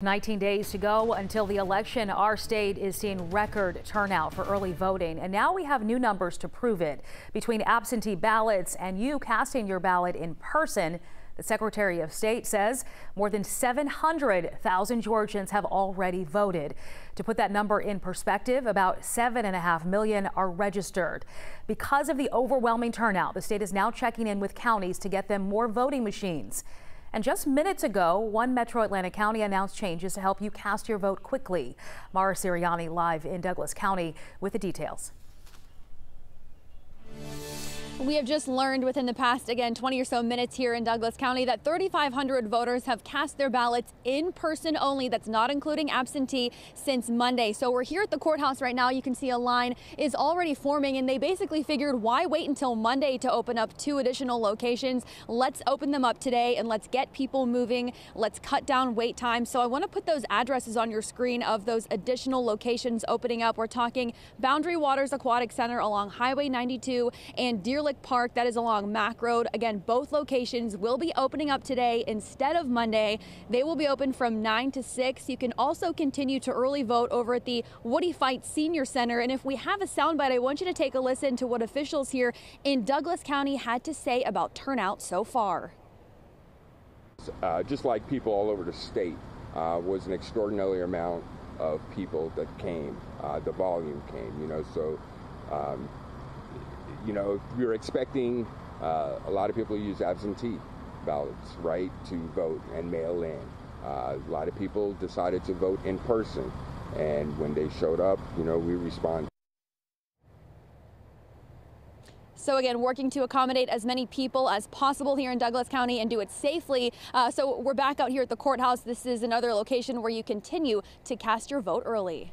19 days to go until the election. Our state is seeing record turnout for early voting, and now we have new numbers to prove it. Between absentee ballots and you casting your ballot in person, the Secretary of State says more than 700,000 Georgians have already voted. To put that number in perspective, about 7.5 million are registered. Because of the overwhelming turnout, the state is now checking in with counties to get them more voting machines. And just minutes ago, one Metro Atlanta County announced changes to help you cast your vote quickly. Mara Siriani live in Douglas County with the details. We have just learned within the past, again, 20 or so minutes here in Douglas County that 3,500 voters have cast their ballots in person only. That's not including absentee since Monday. So we're here at the courthouse right now. You can see a line is already forming, and they basically figured why wait until Monday to open up two additional locations? Let's open them up today and let's get people moving. Let's cut down wait time. So I want to put those addresses on your screen of those additional locations opening up. We're talking Boundary Waters Aquatic Center along Highway 92 and Deer Park that is along Mack Road. Again, both locations will be opening up today instead of Monday. They will be open from 9 to 6. You can also continue to early vote over at the Woodie Fite Senior Center. And if we have a soundbite, I want you to take a listen to what officials here in Douglas County had to say about turnout so far. Uh, just like people all over the state, uh, was an extraordinary amount of people that came. Uh, the volume came, you know, so um, you know, we're expecting uh, a lot of people use absentee ballots, right, to vote and mail in. Uh, a lot of people decided to vote in person, and when they showed up, you know, we responded. So again, working to accommodate as many people as possible here in Douglas County and do it safely. Uh, so we're back out here at the courthouse. This is another location where you continue to cast your vote early.